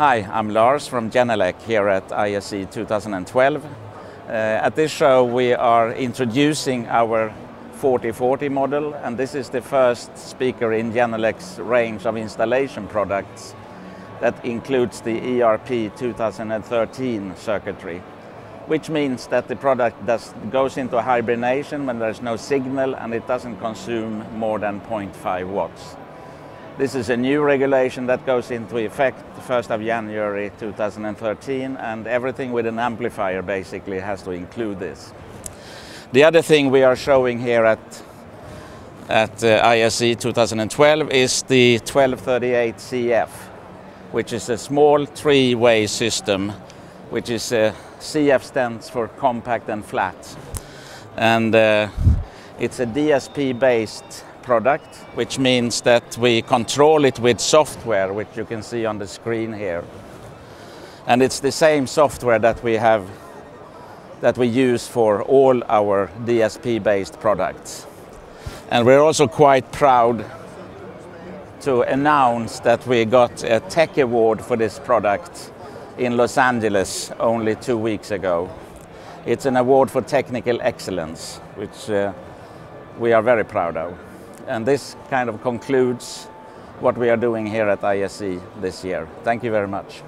Hi, I'm Lars from Genelec here at ISE 2012. Uh, at this show we are introducing our 4040 model and this is the first speaker in Genelec's range of installation products that includes the ERP 2013 circuitry which means that the product does, goes into hibernation when there's no signal and it doesn't consume more than 0.5 watts. This is a new regulation that goes into effect 1st of January 2013 and everything with an amplifier basically has to include this. The other thing we are showing here at at uh, ISE 2012 is the 1238 CF which is a small three-way system which is uh, CF stands for compact and flat and uh, it's a DSP based product, which means that we control it with software, which you can see on the screen here. And it's the same software that we have that we use for all our DSP-based products. And we're also quite proud to announce that we got a TEC award for this product in Los Angeles only two weeks ago. It's an award for technical excellence, which uh, we are very proud of. And this kind of concludes what we are doing here at ISE this year. Thank you very much.